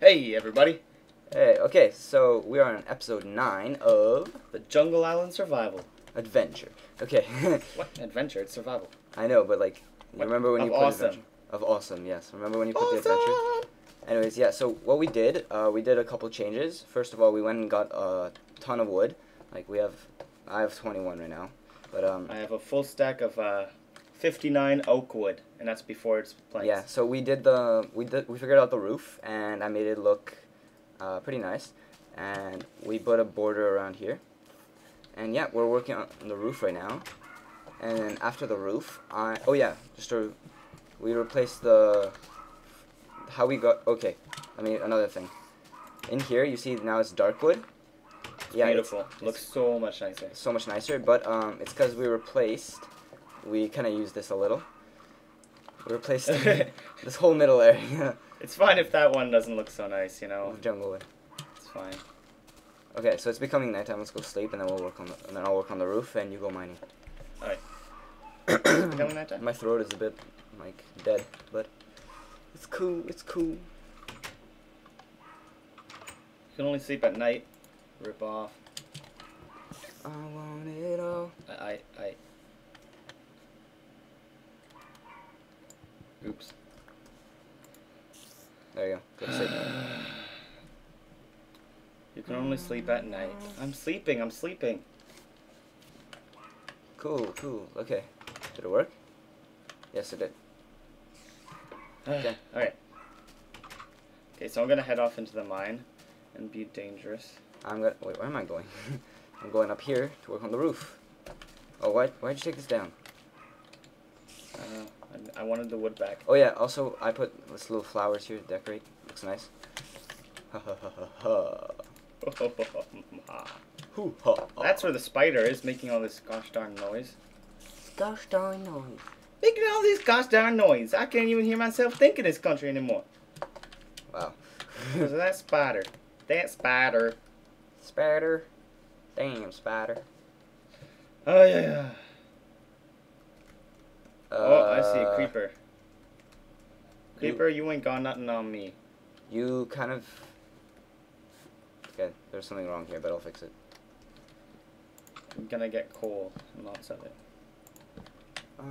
Hey, everybody. Hey, okay, so we are on episode 9 of The Jungle Island Survival. Adventure. Okay, What? Adventure, it's survival. I know, but like, you What? remember when Of you put awesome. adventure? Of awesome, yes. Remember when you put the adventure? Anyways, yeah, so what we did, uh, we did a couple changes. First of all, we went and got a ton of wood. Like, we have, I have 21 right now. But, um, I have a full stack of uh, 59 Oakwood, and that's before it's planks. yeah, so we did the, we did, we figured out the roof, and I made it look uh, pretty nice. And we put a border around here. And yeah, we're working on the roof right now. And then after the roof, I, oh yeah, just to, we replaced the, how we got, okay, I mean, another thing. In here, you see now it's dark wood. Yeah, it's- Beautiful. Looks so much nicer. so much nicer, but um, it's because we replaced, we kind of used this a little. We replaced this whole middle area It's fine if that one doesn't look so nice, you know. with jungle wood. It's fine. Okay, so it's becoming nighttime. Let's go sleep, and then we'll work on the, and then I'll work on the roof, and you go mining. Becoming nighttime? My throat is a bit like dead, but it's cool. It's cool. You can only sleep at night. Rip off. I want it all. I, I, I. There you go. Go sleep. You can only sleep at night. I'm sleeping, I'm sleeping. Cool, cool. Okay. Did it work? Yes, it did. Okay. Alright. Okay, so I'm gonna head off into the mine and be dangerous. I'm gonna wait. Where am I going? I'm going up here to work on the roof. Oh, why? Why'd you take this down? Uh, I, I wanted the wood back. Oh yeah. Also, I put this little flowers here to decorate. Looks nice. Ha ha ha ha ha. Hoo ha. That's where the spider is making all this gosh darn noise. gosh darn noise. Making all this gosh darn noise. I can't even hear myself think in this country anymore. Wow. Because of that spider. That spider. spider. Damn spider. Oh yeah. Oh, I see a Uh, creeper. Creeper, you ain't got nothing on me. You kind of. Okay, there's something wrong here, but I'll fix it. I'm gonna get coal and lots of it. I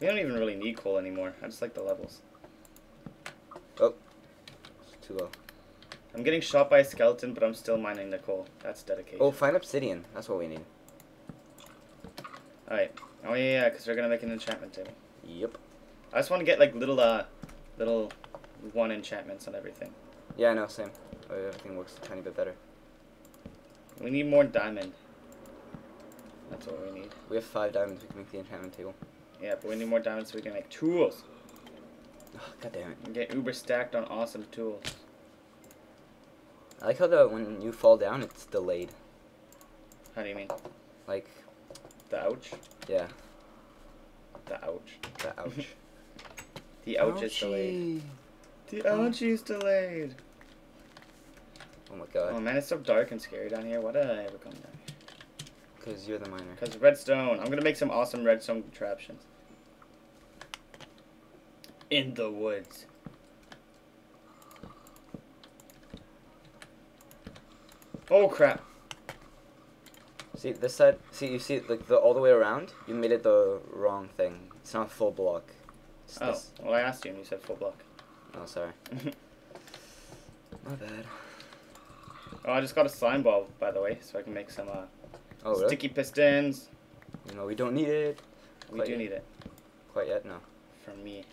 We don't even really need coal anymore. I just like the levels. Oh. It's too low. I'm getting shot by a skeleton, but I'm still mining the coal. That's dedication. Oh, find obsidian. That's what we need. Alright. Oh yeah, yeah, because we're gonna make an enchantment table. Yep. I just want to get like little, uh, little one enchantments on everything. Yeah, I know. Same. Oh, everything works a tiny bit better. We need more diamond. That's what we need. We have five diamonds. We can make the enchantment table. Yeah, but we need more diamonds so we can make tools. Oh, God damn it. And get uber stacked on awesome tools. I like how the when you fall down, it's delayed. How do you mean? Like, The ouch? Yeah, The ouch. the ouch. The ouch is delayed. The oh. ouch is delayed. Oh my god. Oh man, it's so dark and scary down here. Why did I ever come down here? Because you're the miner. Because redstone. I'm gonna make some awesome redstone contraptions. In the woods. Oh crap. See this side. See you see like the all the way around. You made it the wrong thing. It's not full block. It's Oh, this- well I asked you and you said full block. oh sorry. My bad. oh, I just got a slime ball, by the way, so I can make some uh, Oh really? sticky pistons. You know we don't need it. We Quite do yet. need it. Quite yet, no. From me.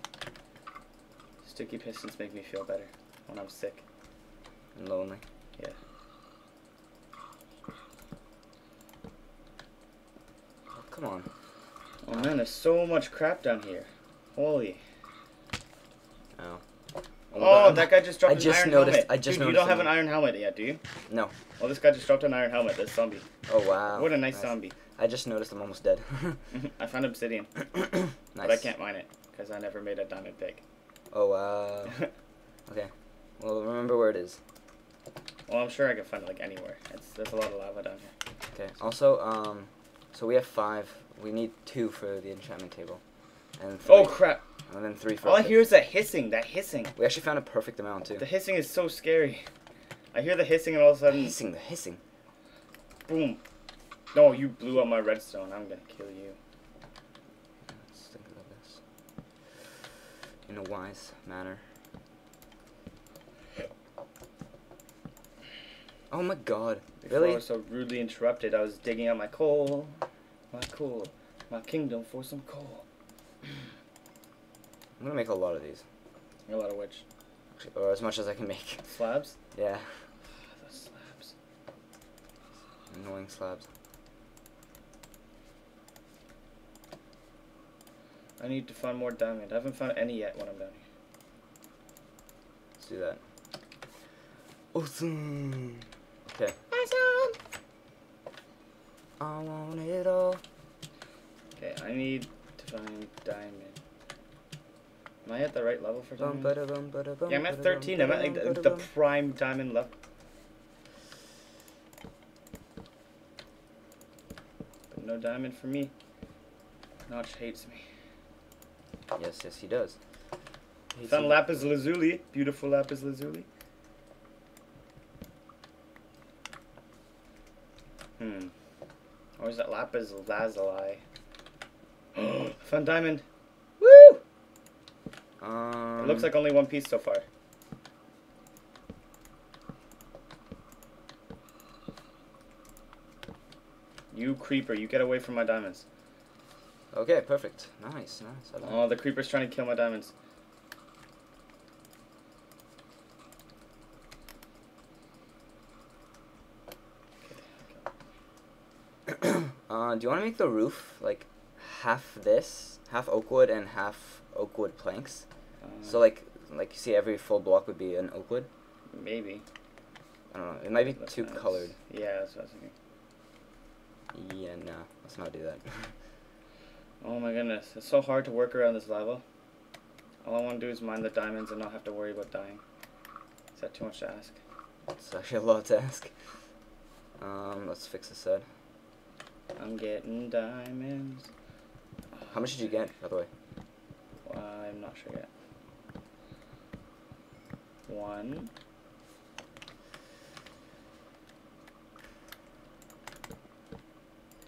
Sticky pistons make me feel better when I'm sick. And lonely. Yeah. Oh, come on. Oh man, there's so much crap down here. Holy. Oh. Oh, God. that guy just dropped I an just iron noticed- helmet. I just Dude, you don't have an iron helmet yet, do you? No. Well, this guy just dropped an iron helmet. This zombie. Oh wow. What a nice, zombie. I just noticed I'm almost dead. I found obsidian, nice. but I can't mine it because I never made a diamond pick. Oh wow. Okay. Well, remember where it is. well, I'm sure I can find it like anywhere. It's, there's a lot of lava down here. Okay. Also, um, so we have five. We need two for the enchantment table. And three. Oh crap! And then three for All I hear is that hissing. That hissing. We actually found a perfect amount too. The hissing is so scary. I hear the hissing and all of a The sudden, hissing, the hissing. boom. No, you blew up my redstone. I'm gonna kill you. Let's think about this in a wise manner. Oh my god. Before I was so rudely interrupted, I was digging out my coal. My coal. My kingdom for some coal. I'm gonna make a lot of these. A lot of which. Or as much as I can make. Slabs? Yeah. Ah, the slabs. Annoying slabs. I need to find more diamond. I haven't found any yet when I'm down here. Let's do that. Awesome. Okay. I want it all. Okay, I need to find diamond. Am I at the right level for diamond? bada, bum, bada, bum, Yeah, I'm at 13. I'm at like the, the prime diamond level. But no diamond for me. Notch hates me. Yes, yes, he does. He's Found lapis lazuli. Beautiful lapis lazuli. Hmm. Or is that lapis lazuli? Fun diamond. Woo! Um, It looks like only one piece so far. You creeper, you get away from my diamonds. Okay, perfect. Nice, nice. Like Oh, the creeper's trying to kill my diamonds. Uh, do you want to make the roof like half this, half oak wood and half oak wood planks? Uh, So like, like you see, every full block would be an oak wood. maybe. I don't know. It might be That's too nice. colored. Yeah, that's what I was thinking. Yeah, no. Let's not do that. Oh my goodness, it's so hard to work around this level. All I want to do is mine the diamonds and not have to worry about dying. Is that too much to ask? it's actually a lot to ask. Um, let's fix this set. I'm getting diamonds. How much did you get, by the way? I'm not sure yet. One.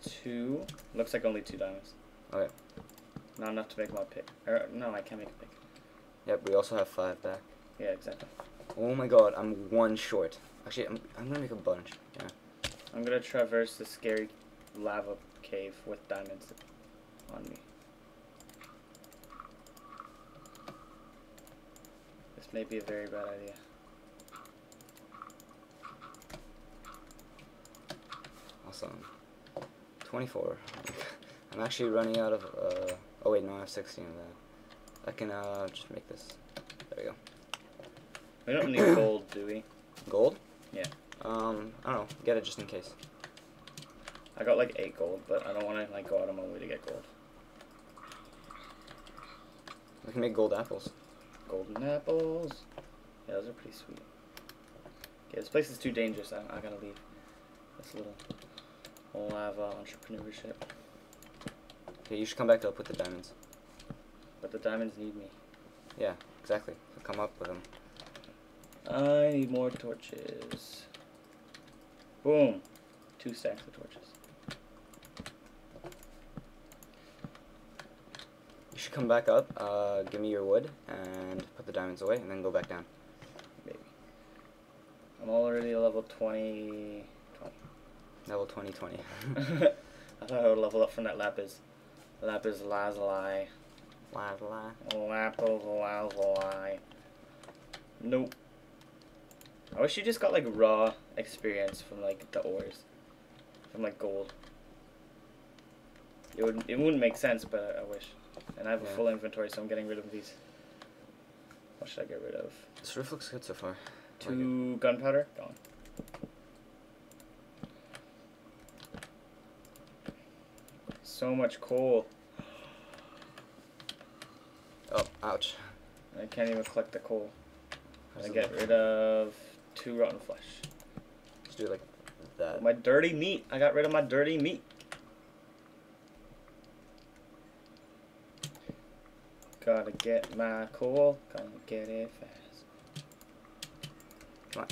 Two. Looks like only two diamonds. Okay. Not enough to make my pick. Or, no, I can't make a pick. Yep, we also have five back. Yeah, exactly. Oh my god, I'm one short. Actually, I'm, I'm gonna make a bunch. Yeah. I'm gonna traverse the scary lava cave with diamonds on me. This may be a very bad idea. Awesome. 24. I'm actually running out of, uh, oh wait, no, I have 16 of that. I can, uh, just make this. There we go. We don't need gold, do we? Gold? Yeah. Um, I don't know. Get it just in case. I got like eight gold, but I don't want to like go out of my way to get gold. We can make gold apples. Golden apples. Yeah, those are pretty sweet. Okay, this place is too dangerous. I, I gotta leave. This little lava entrepreneurship. Okay, you should come back up with the diamonds. But the diamonds need me. Yeah, exactly. Come up with them. I need more torches. Boom. Two stacks of torches. You should come back up, uh, give me your wood, and put the diamonds away, and then go back down. Maybe. I'm already level 20. Level 2020. 20. I thought I would level up from that lapis. Lapis lazuli. Lazuli. Lapis lazuli. Nope. I wish you just got like raw experience from like the ores. From like gold. It would it wouldn't make sense, but I, I wish. And I have a Yeah. full inventory, so I'm getting rid of these. What should I get rid of? This roof looks good so far. Two gunpowder? Gone. So much coal. Oh, ouch. I can't even collect the coal. I get rid of two rotten flesh. Let's do it like that. My dirty meat. I got rid of my dirty meat. Gotta get my coal, gonna get it fast.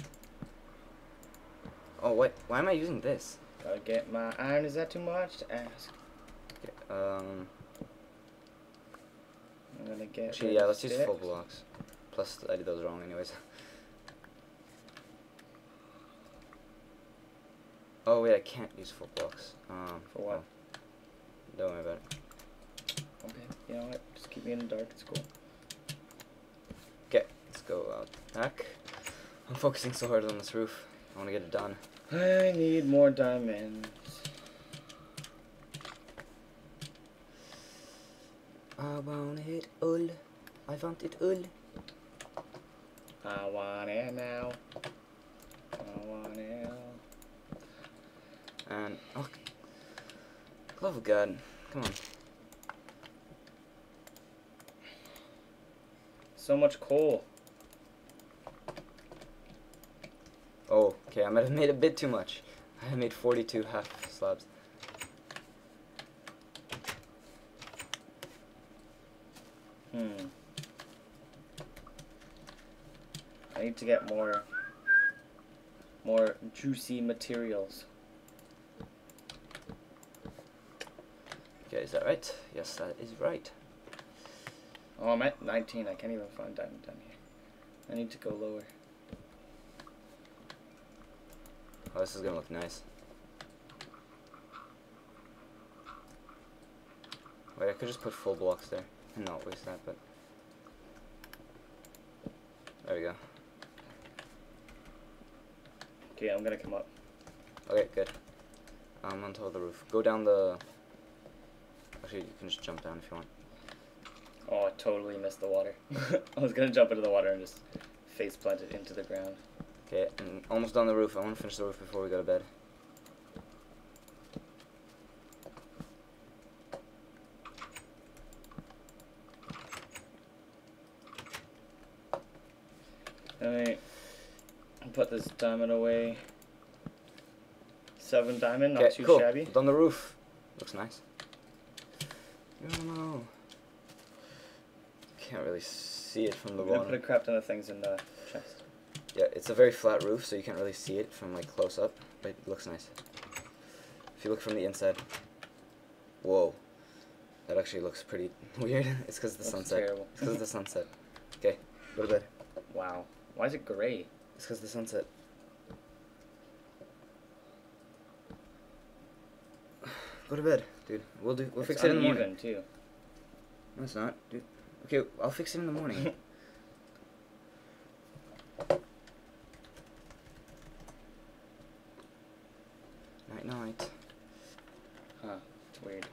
Oh, wait. Why am I using this? Gotta get my iron. Is that too much to ask? Um, I'm gonna get. actually, yeah, let's use full blocks. Plus, I did those wrong anyways. Oh, wait, I can't use full blocks. Um, For what? oh. Don't worry about it. Okay. You know what? Just keep me in the dark. It's cool. Okay, let's go out back. I'm focusing so hard on this roof. I want to get it done. I need more diamonds. I want it all. I want it all. I want it now. I want it. now. And oh, love of God, come on. So much coal. Oh, okay, I might have made a bit too much. I made 42 half slabs. Hmm. I need to get more more juicy materials. Okay, is that right? Yes, that is right. Oh, I'm at 19. I can't even find diamond down here. I need to go lower. Oh, this is gonna look nice. Wait, I could just put full blocks there and not waste that, but there we go. Okay, I'm gonna come up. Okay, good. I'm on top of the roof. Go down the. Actually, you can just jump down if you want. Oh, I totally missed the water. I was gonna jump into the water and just face plant it into the ground. Okay, I'm almost on the roof. I want to finish the roof before we go to bed. Alright. Put this diamond away. Seven diamond, not Okay, too cool. shabby. It's on the roof. Looks nice. No, no. Can't really see it from the I'm gonna put a bottom. crap ton of things in the chest. Yeah, it's a very flat roof, so you can't really see it from like close up, but it looks nice. If you look from the inside, whoa, that actually looks pretty weird. it's because of the Looks sunset. terrible. It's because of the sunset. Okay, go to bed. Wow. Why is it gray? It's because of the sunset. Go to bed, dude. We'll do. We'll It's fix it in the morning. too. No, it's not, dude. Okay, I'll fix it in the morning. night, night. Huh. It's weird.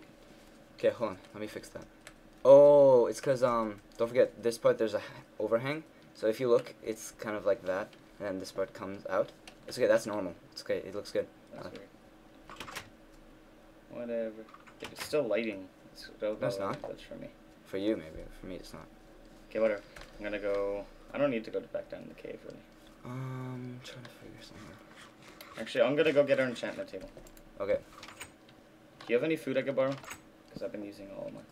Okay, hold on. Let me fix that. Oh, it's because um. Don't forget this part. There's a overhang. So if you look, it's kind of like that, and then this part comes out. It's okay. That's normal. It's okay. It looks good. That's Uh. weird. Whatever. It's still lighting. It's still No, it's not. That's for me. For you, maybe. For me, it's not. Okay, whatever. I'm gonna go. I don't need to go back down in the cave, really. Um, trying to figure something. out. Actually, I'm gonna go get our enchantment table. Okay. Do you have any food I could borrow? Because I've been using all of mine.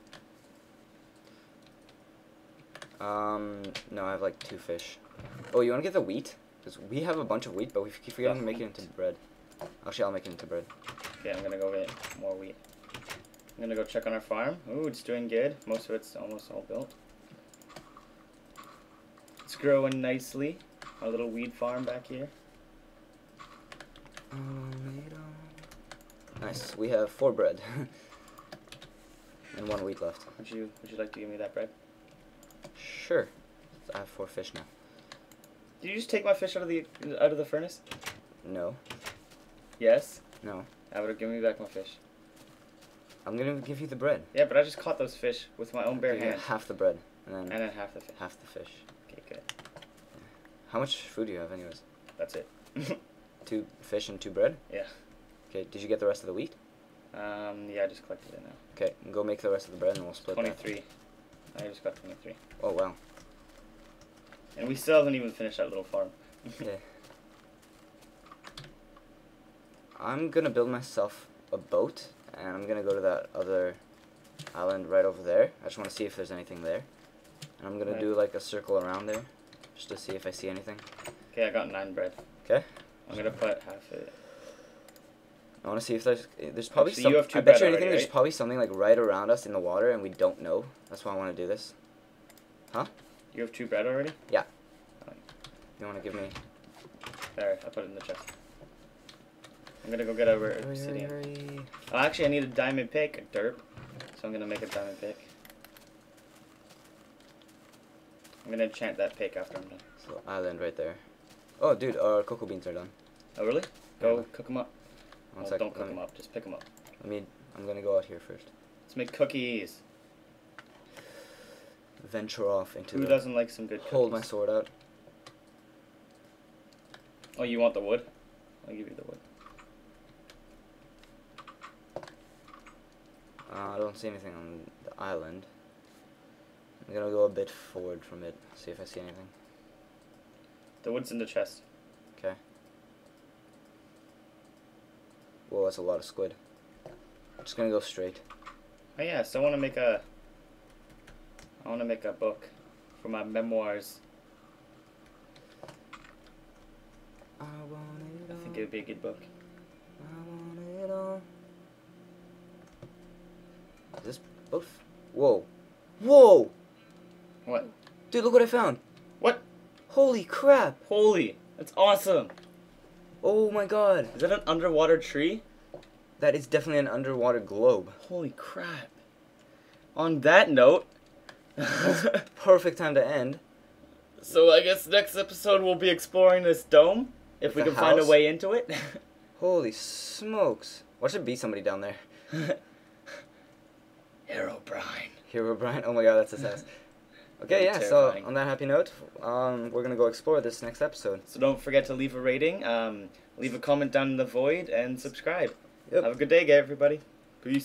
Um, no, I have like two fish. Oh, you want to get the wheat? Because we have a bunch of wheat, but we keep forgetting to make it into bread. Actually, I'll make it into bread. Okay, I'm gonna go get more wheat. I'm gonna go check on our farm. Ooh, it's doing good. Most of it's almost all built. It's growing nicely. Our little weed farm back here. Nice. We have four bread. and one wheat left. Would you Would you like to give me that bread? Sure. I have four fish now. Did you just take my fish out of the out of the furnace? No. Yes. No. I would have given me back my fish. I'm gonna give you the bread. Yeah, but I just caught those fish with my own bare hands. half the bread, and then And then half the fish. half the fish. Okay, good. How much food do you have, anyways? That's it. Two fish and two bread? Yeah. Okay, did you get the rest of the wheat? um, yeah, I just collected it now. Okay, go make the rest of the bread and we'll split that. 23. I just got 23. Oh, wow. And we still haven't even finished that little farm. Okay. I'm gonna build myself a boat, and I'm gonna go to that other island right over there. I just want to see if there's anything there. And I'm gonna Right. do like a circle around there, just to see if I see anything. Okay, I got nine bread. Okay. I'm gonna put half it. I want to see if there's eh, there's probably Actually, some. you have two I bet you anything already, there's right? probably something like right around us in the water and we don't know. That's why I want to do this. Huh? You have two bread already? Yeah. You want to give me? There, I put it in the chest. I'm gonna go get a Hurry, hurry, obsidian. hurry. Oh, actually, I need a diamond pick, a derp. So I'm gonna make a diamond pick. I'm gonna enchant that pick after I'm done. So island right there. Oh, dude, our cocoa beans are done. Oh, really? Go Yeah. cook them up. One Oh, sec, don't cook let them up. Just pick them up. Let me. I'm gonna go out here first. Let's make cookies. Venture off into Who the. doesn't like some good cookies? Hold my sword out. Oh, you want the wood? I'll give you the wood. Uh, I don't see anything on the island. I'm gonna go a bit forward from it, see if I see anything. The wood's in the chest. Okay. Whoa, that's a lot of squid. I'm just gonna go straight. Oh yeah, so I want to make a. I want to make a book for my memoirs. I want it I think it would be a good book. I want it all. Is this both? Whoa. Whoa! What? Dude, look what I found. What? Holy crap! Holy! That's awesome! Oh my god. Is that an underwater tree? That is definitely an underwater globe. Holy crap! On that note. Perfect time to end. so I guess next episode we'll be exploring this dome. If we can find a way into it. Holy smokes. Watch should be somebody down there. Herobrine. Hero Brian. Oh my god, that's his ass. Okay, yeah, be so on that happy note, um, we're gonna go explore this next episode. So don't forget to leave a rating, um, leave a comment down in the void, and subscribe. Yep. Have a good day, everybody. Peace.